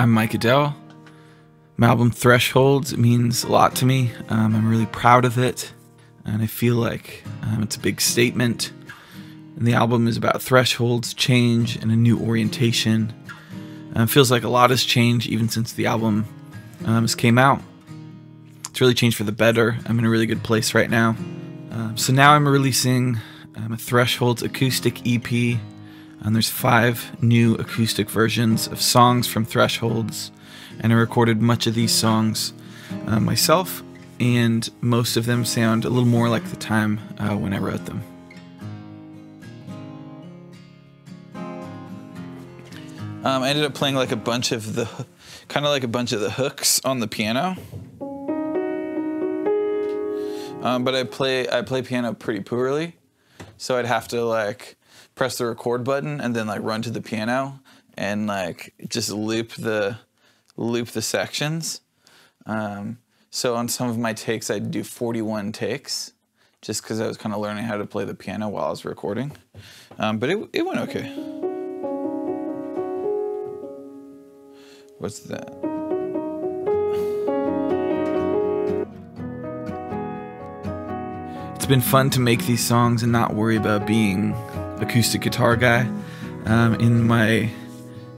I'm Mike Edel. My album Thresholds means a lot to me. Um, I'm really proud of it, and I feel like um, it's a big statement. And the album is about thresholds, change, and a new orientation. Um, it feels like a lot has changed even since the album um, came out. It's really changed for the better. I'm in a really good place right now. Um, so now I'm releasing um, a Thresholds acoustic EP and there's five new acoustic versions of songs from Thresholds, and I recorded much of these songs uh, myself, and most of them sound a little more like the time uh, when I wrote them. Um, I ended up playing like a bunch of the, kind of like a bunch of the hooks on the piano. Um, but I play I play piano pretty poorly, so I'd have to like press the record button and then like run to the piano and like just loop the loop the sections. Um, so on some of my takes, I'd do 41 takes just because I was kind of learning how to play the piano while I was recording. Um, but it, it went okay. What's that? It's been fun to make these songs and not worry about being acoustic guitar guy. Um, in my,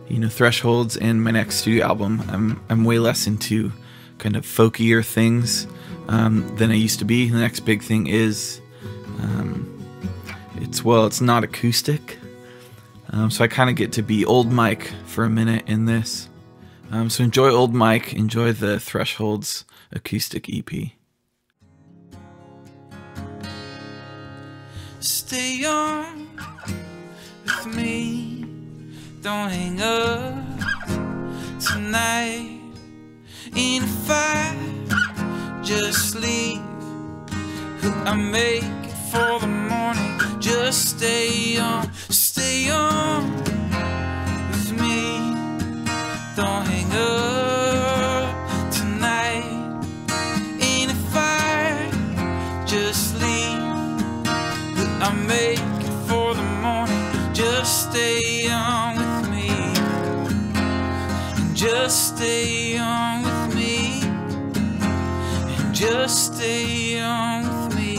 you know, thresholds and my next studio album, I'm I'm way less into kind of folkier things um, than I used to be. The next big thing is, um, it's well, it's not acoustic, um, so I kind of get to be old Mike for a minute in this. Um, so enjoy old Mike, enjoy the Thresholds acoustic EP. Stay on with me. Don't hang up tonight. In a fight, just leave. I make it for the morning. Just stay on, Make it for the morning. Just stay on with me. And just stay on with me. And just stay on with me.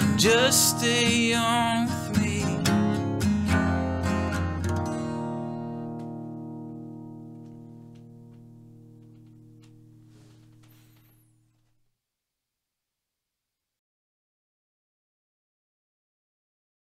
And just stay on